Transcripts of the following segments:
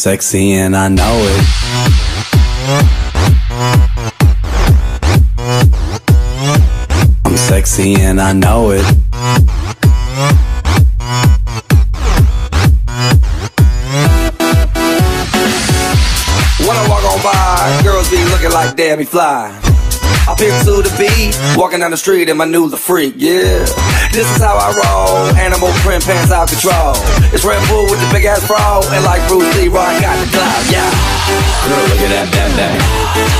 sexy and I know it. I'm sexy and I know it. When I walk on by, girls be looking like Debbie Fly. I pick to the beat, walking down the street in my new the freak, yeah. This is how I roll, animal print pants out control. It's Red Bull with the big ass bra, and like Bruce Lee, Rock got the clout, yeah. Girl, look at that bam bam.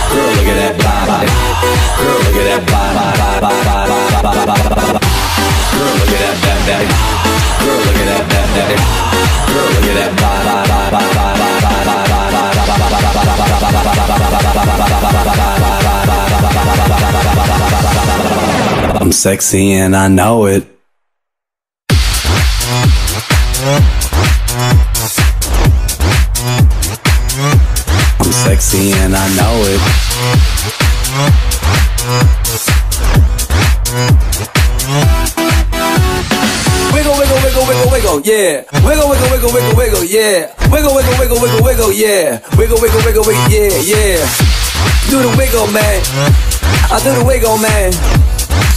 I'm sexy and I know it. I'm sexy and I know it. Wiggle, wiggle, wiggle, wiggle, wiggle, yeah. Wiggle, wiggle, wiggle, wiggle, wiggle, yeah. Wiggle, wiggle, wiggle, wiggle, wiggle, yeah. Wiggle, wiggle, wiggle, wiggle, yeah, yeah. Do the wiggle, man. I do the wiggle, man.